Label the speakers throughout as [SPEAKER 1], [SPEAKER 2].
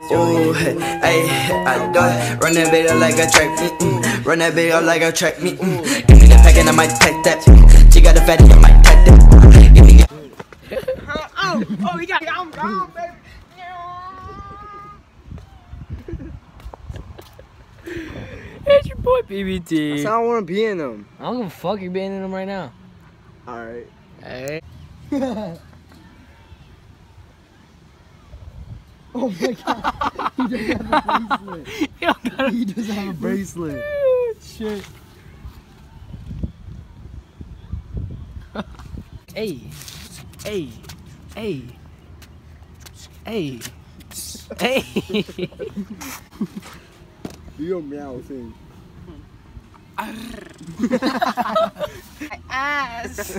[SPEAKER 1] Ooh, hey, I do it. Run that bitch up like a track, mm-mm. Run that bitch up like a track, mm-mm. Give me the pack and I might pack that. She got the fatty, I might pack that. Give me
[SPEAKER 2] Oh, oh, he got it. I'm gone, baby.
[SPEAKER 3] It's your boy BBT.
[SPEAKER 2] I don't want to be in them.
[SPEAKER 3] I'm gonna fuck you being in them right now.
[SPEAKER 2] All right.
[SPEAKER 3] Hey.
[SPEAKER 2] Oh my god. He doesn't have a bracelet.
[SPEAKER 3] You don't
[SPEAKER 2] He doesn't have a bracelet.
[SPEAKER 3] shit. hey. Hey. Hey. Hey. Hey.
[SPEAKER 2] Do your meow thing.
[SPEAKER 4] Ass.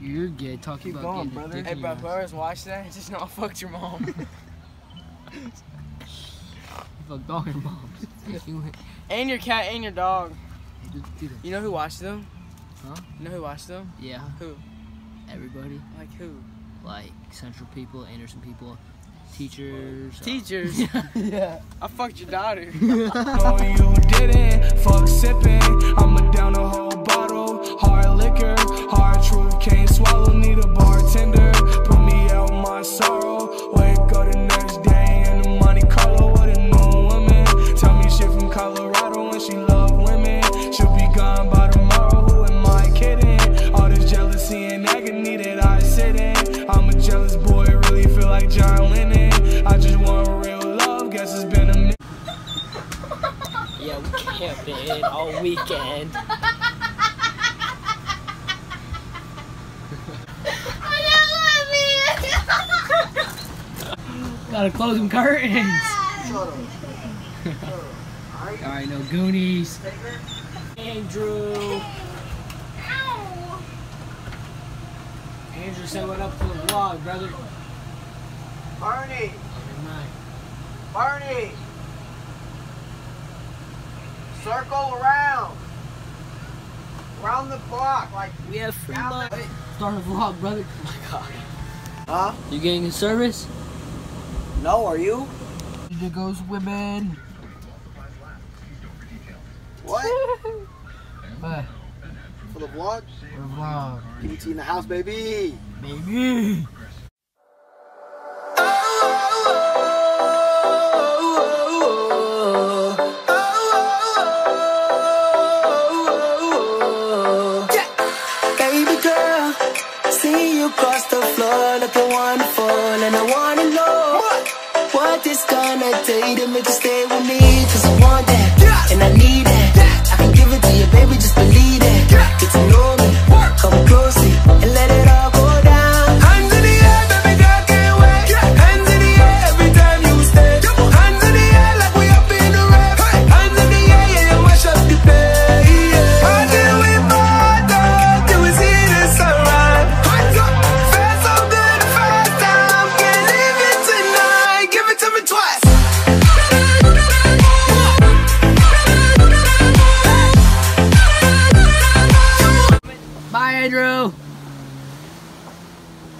[SPEAKER 3] You're gay talking
[SPEAKER 2] Keep
[SPEAKER 3] about
[SPEAKER 2] going,
[SPEAKER 3] getting a
[SPEAKER 2] brother.
[SPEAKER 4] Hey,
[SPEAKER 3] in
[SPEAKER 4] bro,
[SPEAKER 3] your ass.
[SPEAKER 4] whoever's watching that, just know I fucked your mom.
[SPEAKER 3] You fucked all your moms.
[SPEAKER 4] And your cat and your dog.
[SPEAKER 3] do- do that.
[SPEAKER 4] You know who watched them?
[SPEAKER 3] Huh?
[SPEAKER 4] You know who watched them?
[SPEAKER 3] Yeah,
[SPEAKER 4] Who?
[SPEAKER 3] everybody.
[SPEAKER 4] Like who?
[SPEAKER 3] Like Central people, Anderson people, teachers. uh,
[SPEAKER 4] Teachers.
[SPEAKER 2] Yeah.
[SPEAKER 4] I fucked your daughter.
[SPEAKER 5] No, you didn't. Fuck sipping. I'ma down a whole swallow. Need a bartender. Put me out my sorrow. Wake up the next day in the money color with a new woman. Tell me shit from Colorado she love women. She'll be gone by tomorrow. Who am I kidding? All this jealousy and agony that I sit in. I'm a jealous boy, really feel like John Lennon. I just want real love. Guess it's been a minute.
[SPEAKER 3] Yeah, we camping all weekend. Gotta close them curtains. Alright, no Goonies. Andrew. Andrew, say what up to the vlog, brother.
[SPEAKER 2] Barney. Barney. Circle around. Around the block, like.
[SPEAKER 3] We have free money. Start a vlog, brother. Oh my god.
[SPEAKER 2] Huh?
[SPEAKER 3] You getting a service?
[SPEAKER 2] No, are you?
[SPEAKER 3] There goes women.
[SPEAKER 2] What?
[SPEAKER 3] But
[SPEAKER 2] For the vlog?
[SPEAKER 3] we're vlog,
[SPEAKER 2] BT in the house, baby.
[SPEAKER 3] Baby
[SPEAKER 6] make you stay with me. Cause I want that, and I need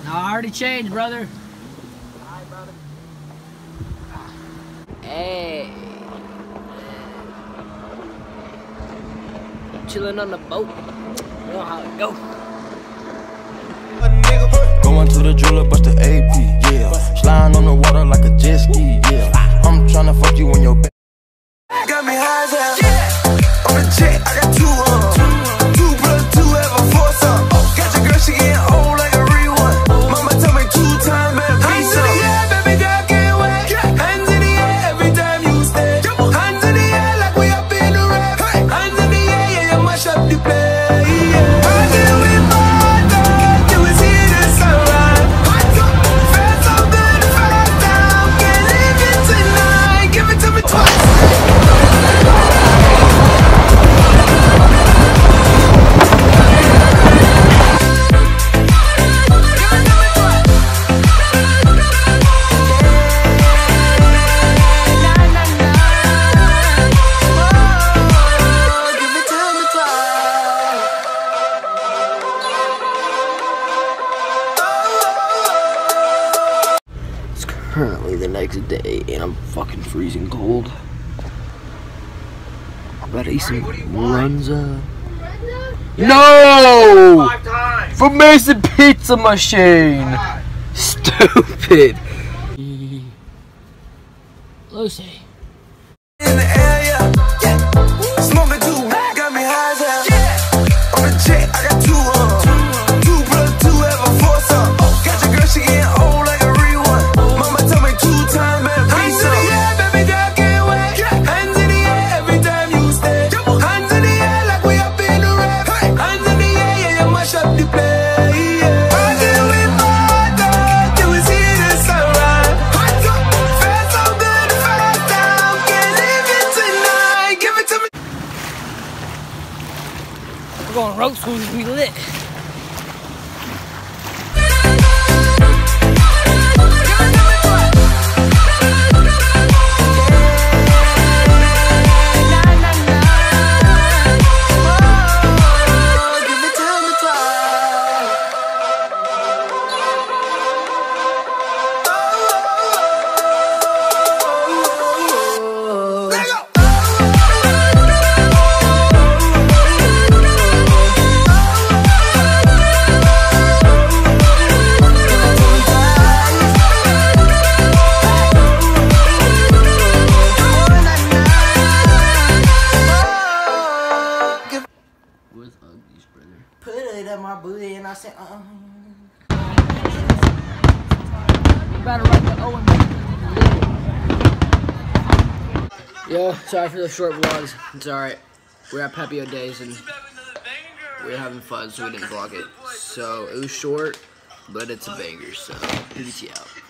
[SPEAKER 3] No, I already changed, brother. Hey. Chilling on the boat. You know how it go.
[SPEAKER 7] Going to the jeweler, bust the AP, yeah. Sliding on the water like a jet ski, yeah. I'm tryna fuck you in your bed.
[SPEAKER 5] Got me high as hell. On the jet, I got two on. Two
[SPEAKER 3] currently the next day and I'm fucking freezing cold. I'm about to eat some Runza. No! From Mason Pizza Machine! Stupid!
[SPEAKER 6] Lucy.
[SPEAKER 5] in the air, yeah.
[SPEAKER 6] We're going rope swimming. We lit.
[SPEAKER 3] Put it in my booty and I said, uh
[SPEAKER 6] About to write the Owen. Yo, sorry for the short vlogs. It's alright. We're at Papio Days and we're having fun, so we didn't vlog it. So it was short, but it's a banger. So peace out.